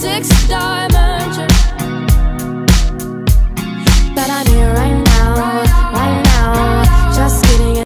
six stars